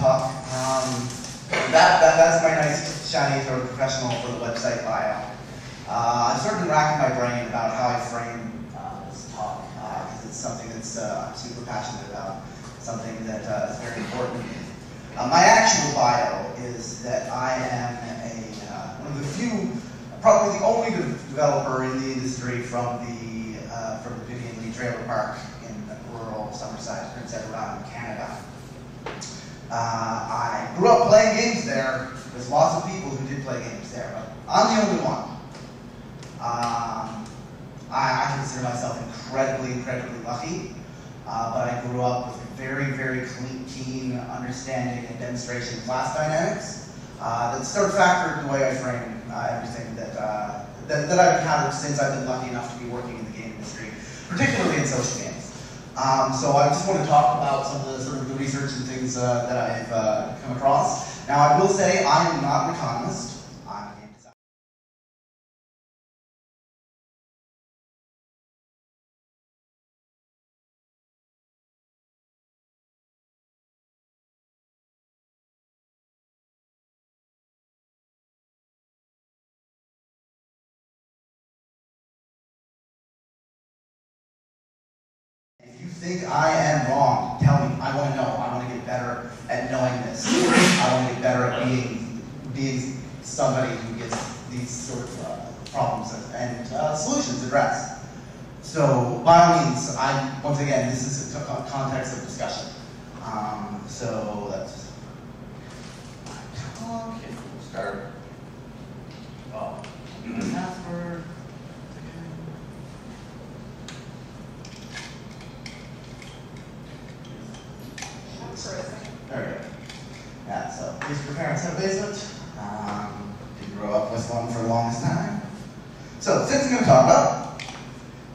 talk. Um, that, that, that's my nice, shiny, sort of professional for the website bio. Uh, sort of been racking my brain about how I frame uh, this talk, because it's something that's uh, I'm super passionate about, something that uh, is very important. Uh, my actual bio is that I am a, uh, one of the few, probably the only developer in the industry from the, uh, from the Vivian Lee Trailer Park in rural Summerside, Prince Edward Island, Canada. Uh, I grew up playing games there. There's lots of people who did play games there, but I'm the only one. Um, I, I consider myself incredibly, incredibly lucky, uh, but I grew up with a very, very clean, keen understanding and demonstration of class dynamics uh, that sort of factored the way I frame uh, everything that, uh, that, that I've encountered since I've been lucky enough to be working in the game industry, particularly in social games. Um, so I just want to talk about some of the sort of the research and things uh, that I've uh, come across. Now I will say I am not an economist. Think I am wrong, tell me. I want to know. I want to get better at knowing this. I want to get better at being being somebody who gets these sort of uh, problems and uh, solutions addressed. So by all means, I once again, this is a co- context of discussion. Um, so that's. If we'll start. Oh, password. There we go. Yeah, so at least your parents have a basement. Um, didn't grow up with one for the longest time. So, things I'm going to talk about.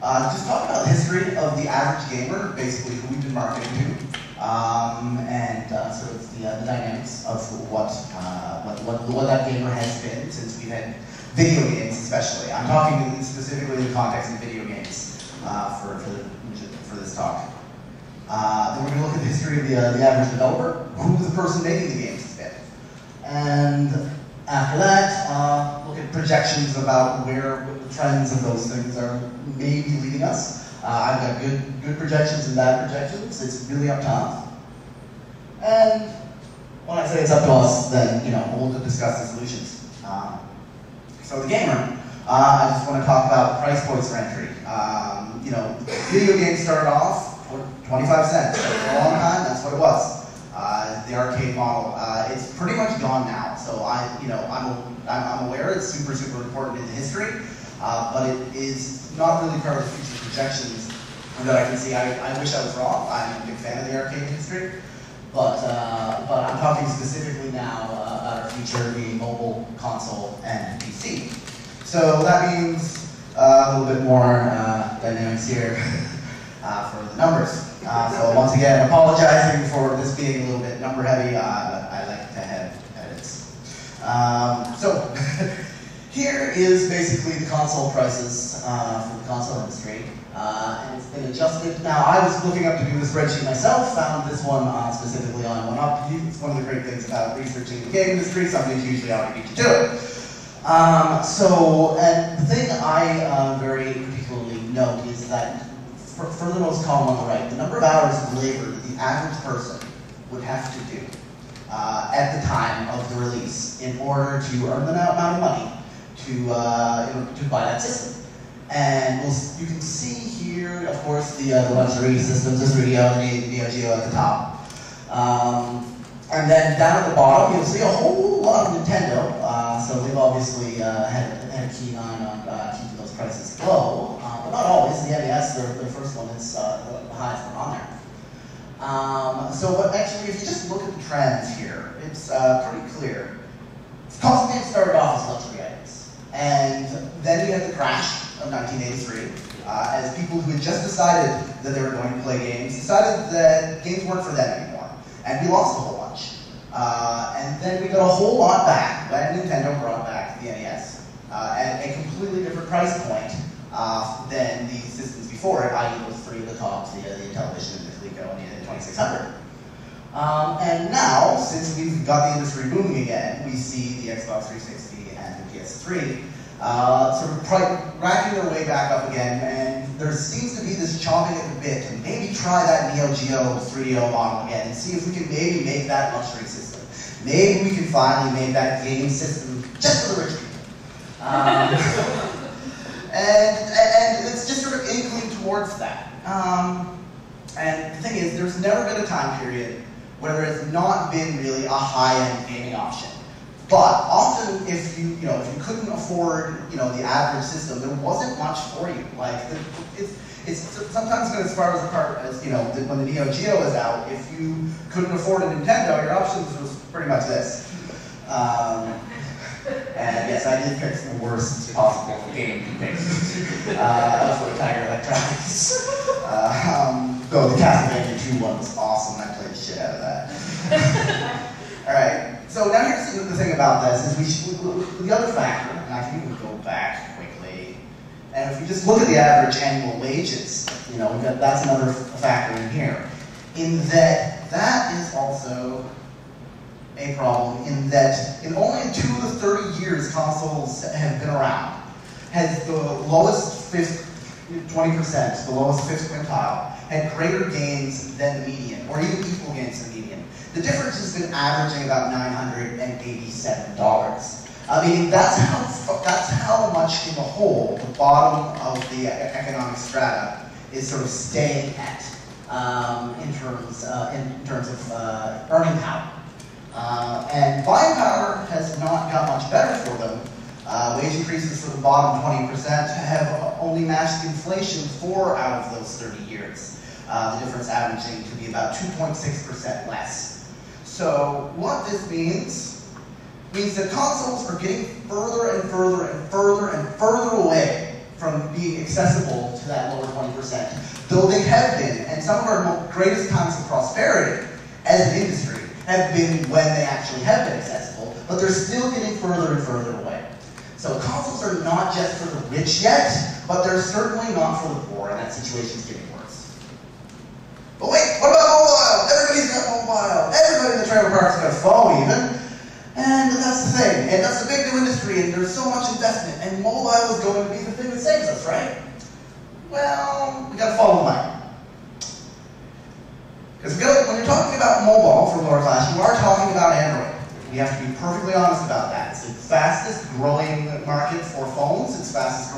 Uh, just talk about the history of the average gamer, basically who we've been marketing to, um, and uh, sort of the, uh, the dynamics of what, uh, what, what, what that gamer has been since we've had video games, especially. I'm talking specifically in the context of video games uh, for, for, the, for this talk. Uh, then we're going to look at the history of the, uh, the average developer, who the person making the games has been. And after that, uh, look at projections about where the trends of those things are maybe leading us. Uh, I've got good, good projections and bad projections. It's really up to us. And when I say it's up to us, then you know we'll discuss the solutions. Um, so the gamer, uh, I just want to talk about price points for entry. Um, you know, video games started off for 25 cents. For a long time, that's what it was. Uh, the arcade model. Uh, it's pretty much gone now. So I, you know, I'm, I'm, aware it's super, super important in history, uh, but it is not really part of the future projections that I can see. I, I wish I was wrong. I'm a big fan of the arcade industry. But, uh, but I'm talking specifically now uh, about our future being mobile, console, and PC. So that means uh, a little bit more uh, dynamics here uh, for the numbers. So once again, apologizing for this being a little bit number heavy, but I like to have edits. Um, so here is basically the console prices for the console industry. Uh, and it's been adjusted. Now, I was looking up to do the spreadsheet myself, found this one uh, specifically on 1UP. It's one of the great things about researching the game industry, something's usually get you to it. Um, so, and the thing I uh, very particularly note is that for, for the most column on the right, the number of hours of labor that the average person would have to do uh, at the time of the release in order to earn the amount of money to, uh, to buy that system. And we'll, you can see here, of course, the, uh, the luxury systems, 3DO and the Neo Geo at the top. Um, and then down at the bottom, you'll see a whole lot of Nintendo. Uh, so they've obviously uh, had, had a keen eye on uh, keeping those prices low, uh, but not always. The NES, their, their first one, is uh, the highest one on there. Um, so, but actually, if you just look at the trends here, it's uh, pretty clear. Console games started off as luxury items, and then we had the crash of 1983, uh, as people who had just decided that they were going to play games decided that games weren't for them anymore, and we lost a whole bunch. Uh, and then we got a whole lot back when Nintendo brought back the NES uh, at a completely different price point uh, than the systems before it, i.e. those three of the tops, the, the Intellivision, the Coleco, and the 2600. Um, and now, since we've got the industry booming again, we see the Xbox 360 and the PS3 uh, sort of racking their way back up again, and there seems to be this chomping at the bit to maybe try that Neo Geo 3DO model again and see if we can maybe make that luxury system. Maybe we can finally make that game system just for the rich people. Um, and, and it's just sort of inkling towards that. Um, and the thing is, there's never been a time period where there has not been really a high-end gaming option. But often, if you you know if you couldn't afford you know the average system, there wasn't much for you. Like the, it's it's sometimes going as far as apart as you know when the Neo Geo is out. If you couldn't afford a Nintendo, your options was pretty much this. Um, and yes, I did pick the worst possible game to pick uh, for Tiger Electronics. Uh, um, though the Castlevania 2 one was awesome. I played shit out of that. So now here's the thing about this is we should, the other factor, and I can even go back quickly, and if we just look at the average annual wages, you know, that's another factor in here, in that that is also a problem in that in only two of the 30 years consoles have been around, has the lowest fifth, 20%, the lowest fifth quintile, had greater gains than the median, or even equal gains to the median. The difference has been averaging about $987. I mean, that's how, that's how much in the whole the bottom of the economic strata is sort of staying at um, in, terms, uh, in terms of uh, earning power. Uh, and buying power has not got much better for them. Uh, wage increases for the bottom 20% have only matched inflation four out of those 30 years. Uh, the difference averaging to be about 2.6% less. So what this means, means that consoles are getting further and further and further and further away from being accessible to that lower 20%, though they have been, and some of our greatest times of prosperity as an industry have been when they actually have been accessible, but they're still getting further and further away. So consoles are not just for the rich yet, but they're certainly not for the poor, and that situation is getting worse. But wait, what about mobile? Everybody's got mobile. Everybody in the trailer park's got a phone even. And that's the thing, and that's a big new industry, and there's so much investment, and mobile is going to be the thing that saves us, right? Well, we gotta follow the money. Because when you're talking about mobile for lower class, you are talking about Android. We have to be perfectly honest about that. It's the fastest growing market for phones. It's fastest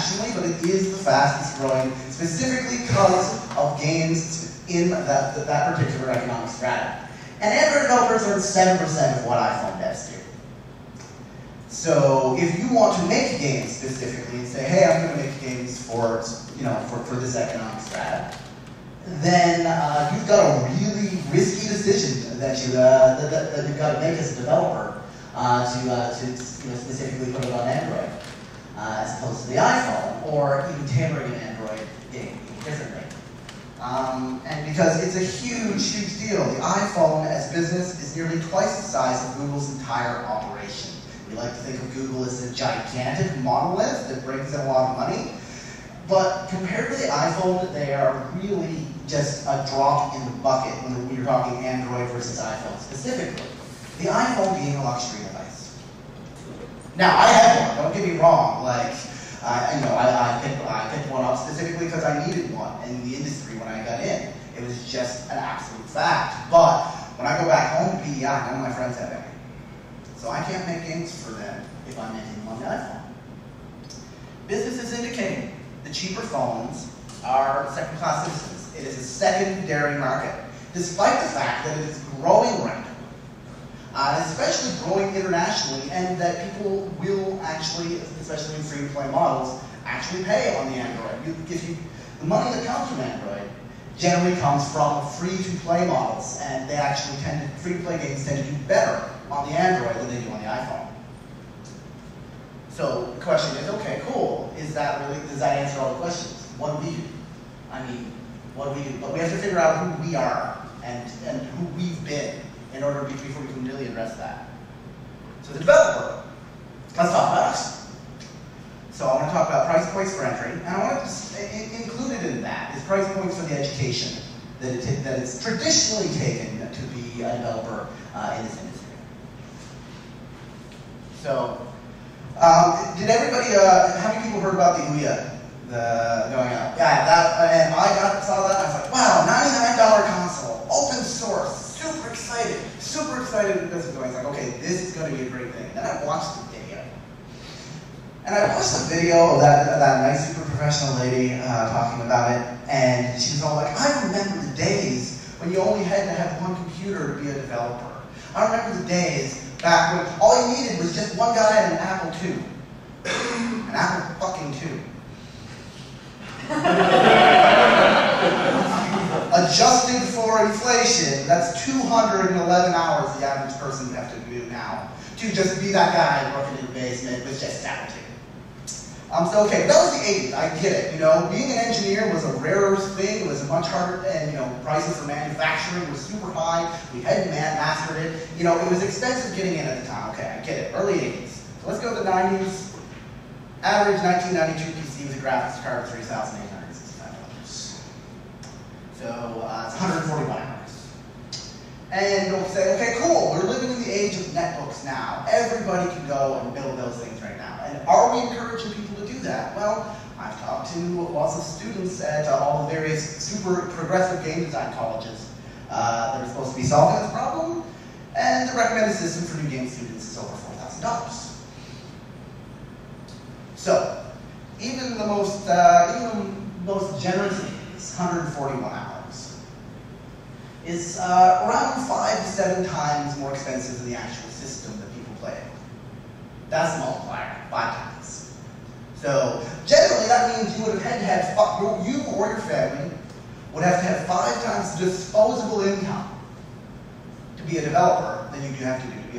internationally, but it is the fastest growing specifically because of gains in that, that particular economic strata. And Android developers are 7% of what iPhone devs do. So if you want to make games specifically and say, hey, I'm going to make games for, you know, for, for this economic strata, then uh, you've got a really risky decision that, you, uh, that, that, you've got to make as a developer uh, to, uh, to you know, specifically put it on Android uh, as opposed to the iPhone, or even tailoring an Android game differently. Um, and because it's a huge, huge deal. The iPhone as business is nearly twice the size of Google's entire operation. We like to think of Google as a gigantic monolith that brings in a lot of money. But compared to the iPhone, they are really just a drop in the bucket when you're talking Android versus iPhone specifically. The iPhone being a luxury device. Now, I have one, don't get me wrong. Like, I, you know, I, I, picked, I picked one up specifically because I needed one in the industry when I got in. It was just an absolute fact. But when I go back home to PEI, none of my friends have any. So I can't make games for them if I'm making one iPhone. Business is indicating the cheaper phones are second-class citizens. It is a secondary market, despite the fact that it is growing rapidly, uh, especially growing internationally, and that people will actually, especially in free-to-play models, actually pay on the Android. You, if you, the money that comes from Android generally comes from free-to-play models, and they actually tend to, free-to-play games tend to do better on the Android than they do on the iPhone. So the question is, okay, cool. Is that really, does that answer all the questions? What do we do? I mean, what do we do? But we have to figure out who we are and, and who we've been in order before we can really address that. So the developer, let's talk about us. So I want to talk about price points for entry, and I want to include it in that is price points for the education that, it, that it's traditionally taken to be a developer uh, in this industry. So, um, did everybody, uh, how many people heard about the Ouya the, going up? Yeah, that, and I got, saw that, and I was like, wow, $99 console, open source, super excited that this is going. I was like, okay, this is going to be a great thing. Then I watched the video. And I watched the video of that, that nice, super professional lady uh, talking about it, and she was all like, I remember the days when you only had to have one computer to be a developer. I remember the days back when all you needed was just one guy and an Apple II. an Apple fucking II. Adjusted for inflation, that's 211 hours the average person would have to do now to just be that guy working in the basement with just II. Um, so okay, that was the 80s. I get it. You know, being an engineer was a rarer thing. It was much harder, and you know, prices for manufacturing were super high. We hadn't mastered it. You know, it was expensive getting in at the time. Okay, I get it. Early 80s. So let's go to the 90s. Average 1992 PC with a graphics card of $3,865. So uh, it's 141 hours. And you'll say, okay, cool, we're living in the age of netbooks now. Everybody can go and build those things right now. And are we encouraging people to do that? Well, I've talked to lots of students at uh, all the various super progressive game design colleges uh, that are supposed to be solving this problem. And the recommended system for new game students is over $4,000. So, even the most, uh, even the most generous is 141 hours is uh, around five to seven times more expensive than the actual system that people play. That's multiplier, five times. So generally that means you would have had to have, you or your family would have to have five times disposable income to be a developer than you do have to do